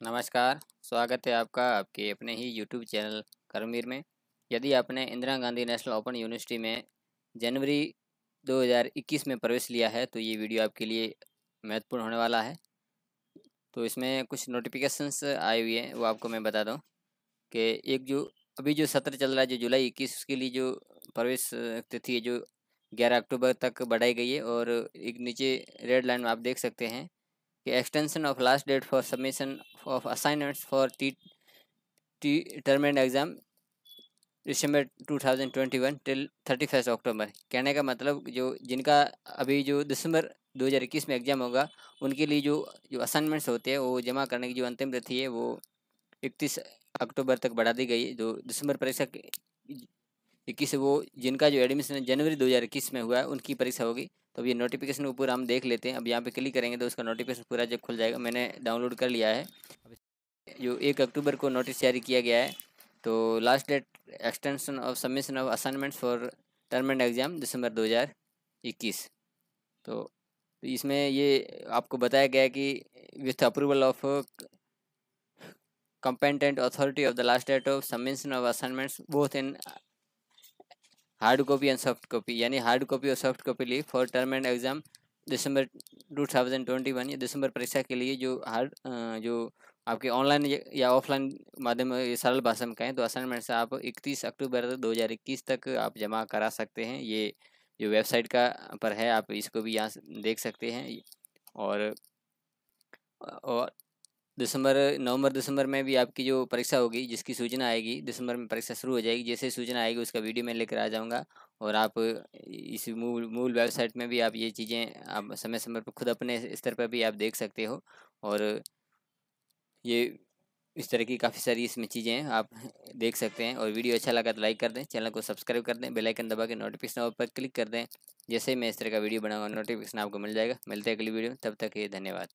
नमस्कार, स्वागत है आपका आपके अपने ही यूट्यूब चैनल करमीर में। यदि आपने Indira Gandhi national open university में जनवरी 2021 में प्रवेश लिया है तो ये वीडियो आपके लिए महत्वपूर्ण होने वाला है। तो इसमें कुछ नोटिफिकेशंस आए हुए हैं, वो आपको मैं बता दूँ कि एक जो, अभी जो सत्र चल रहा है, जो जुलाई इक्कीस, उसके लिए जो प्रवेश तिथि जो ग्यारह अक्टूबर तक बढ़ाई गई है और एक नीचे रेड लाइन में आप देख सकते हैं। कि extension of last date for submission of assignments for T T term end exam December 2021 till thirty first October कहने का मतलब जो जिनका अभी जो दिसंबर 2021 में एग्ज़ाम होगा, उनके लिए जो जो असाइनमेंट्स होते हैं, वो जमा करने की जो अंतिम तिथि है, वो इकतीस अक्टूबर तक बढ़ा दी गई जो दिसंबर परीक्षा इक्कीस वो जिनका जो एडमिशन जनवरी 2021 में हुआ है, उनकी परीक्षा होगी। तो अब ये नोटिफिकेशन को पूरा हम देख लेते हैं। अब यहाँ पे क्लिक करेंगे तो उसका नोटिफिकेशन पूरा जब खुल जाएगा, मैंने डाउनलोड कर लिया है। जो एक अक्टूबर को नोटिस जारी किया गया है तो last date extension of submission of assignments for term end exam December 2021 तो इसमें ये आपको बताया गया है कि with approval of competent authority of the last date of submission of assignments, both in hard copy and soft copy यानी hard copy और सॉफ्ट कॉपी लिए for term end exam December 2021 या दिसंबर परीक्षा के लिए जो हार्ड जो आपके ऑनलाइन या ऑफलाइन माध्यम सरल भाषा में कहें तो असाइनमेंट से आप 31 अक्टूबर 2021 तक आप जमा करा सकते हैं। ये जो वेबसाइट का पर है आप इसको भी यहाँ देख सकते हैं। और और दिसंबर, नवंबर, दिसंबर में भी आपकी जो परीक्षा होगी, जिसकी सूचना आएगी, दिसंबर में परीक्षा शुरू हो जाएगी, जैसे सूचना आएगी, उसका वीडियो मैं लेकर आ जाऊँगा और आप इस मूल मूल वेबसाइट में भी आप ये चीज़ें, आप समय समय पर खुद अपने स्तर पर भी आप देख सकते हो और ये, इस तरह की काफ़ी सारी इसमें चीज़ें हैं, आप देख सकते हैं और वीडियो अच्छा लगा तो लाइक कर दें, चैनल को सब्सक्राइब कर दें बेलाइकन दबा के नोटिफिकेशन पर क्लिक कर दें, जैसे ही मैं इस तरह का वीडियो बनाऊँगा, नोटिफिकेशन आपको मिल जाएगा। मिलते हैं अगली वीडियो तब तक ये धन्यवाद।